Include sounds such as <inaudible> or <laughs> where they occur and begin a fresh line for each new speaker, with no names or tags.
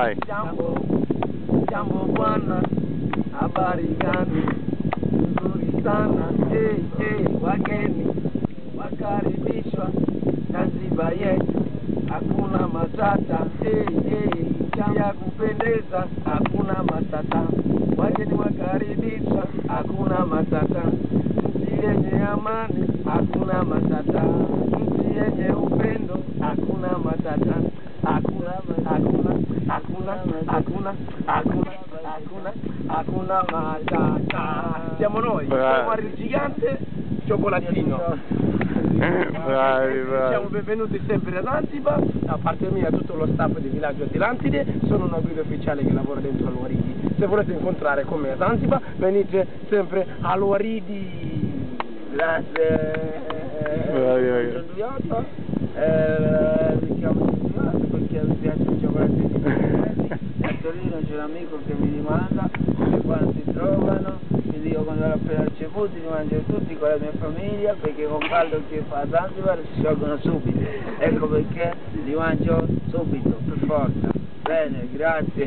Vai.
Jambo, jambo bwana, habari gani? Nzuri sana. Hey, hey, wageni wakaribishwa Zanzibar yetu, hakuna matata. Hey, hey, ya kupendeza, hakuna matata. Wageni wakaribishwa, hakuna matata. Nchi yenye amani, hakuna matata. Nchi yenye upendo, hakuna matata. Hakuna, hakuna, hakuna, hakuna, hakuna, hakuna, hakuna matata. Siamo noi,
Bravi.
siamo il gigante cioccolatino.
Bravi, <laughs> bravi.
Siamo benvenuti sempre ad Zanzibar, da parte mia tutto lo staff del villaggio Atlantide, sono una guida ufficiale che lavora dentro Aluaridi. Se volete incontrare con me a Zanzibar, venite sempre a Aluaridi. Grazie.
Bravi, bravi.
Eh, mi chiamo studiato perché mi piace il cioccolato di A Torino c'è un amico che mi rimanda e quando si trovano mi dico quando l'ho appena ricevuti li mangio tutti con la mia famiglia perché con caldo che fa Zanzibar si sciolgono subito. Ecco perché li mangio subito per forza. Bene grazie